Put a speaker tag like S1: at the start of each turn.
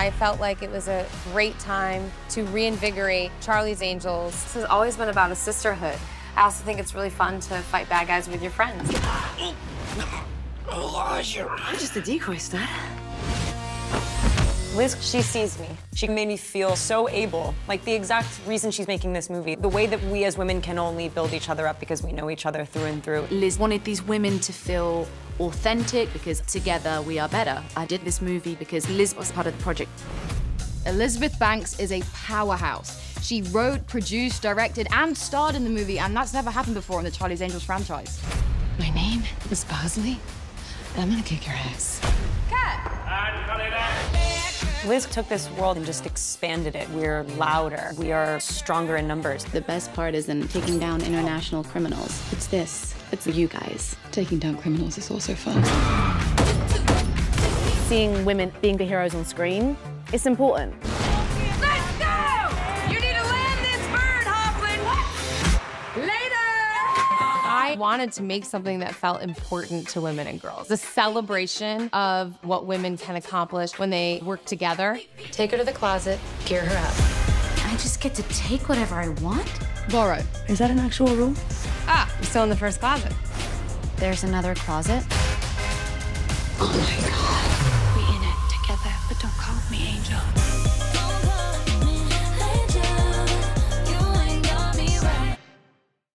S1: I felt like it was a great time to reinvigorate Charlie's Angels. This has always been about a sisterhood. I also think it's really fun to fight bad guys with your friends.
S2: I'm just a decoy stud.
S1: Liz, she sees me.
S3: She made me feel so able, like the exact reason she's making this movie. The way that we as women can only build each other up because we know each other through and through.
S4: Liz wanted these women to feel authentic because together we are better. I did this movie because Liz was part of the project.
S5: Elizabeth Banks is a powerhouse. She wrote, produced, directed, and starred in the movie, and that's never happened before in the Charlie's Angels franchise.
S6: My name is Bosley, and I'm gonna kick your ass.
S3: Liz took this world and just expanded it. We're louder, we are stronger in numbers.
S7: The best part isn't taking down international criminals. It's this. It's you guys.
S6: Taking down criminals is also fun.
S8: Seeing women being the heroes on screen, it's important.
S1: I wanted to make something that felt important to women and girls, the celebration of what women can accomplish when they work together.
S9: Take her to the closet, gear her up.
S4: I just get to take whatever I want?
S5: Borrow.
S6: Is that an actual rule?
S1: Ah, I'm still in the first closet.
S7: There's another closet? Oh my god.